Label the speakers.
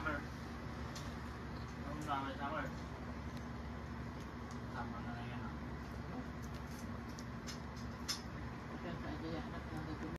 Speaker 1: Kamu damay summer. Kamu damay summer. Tama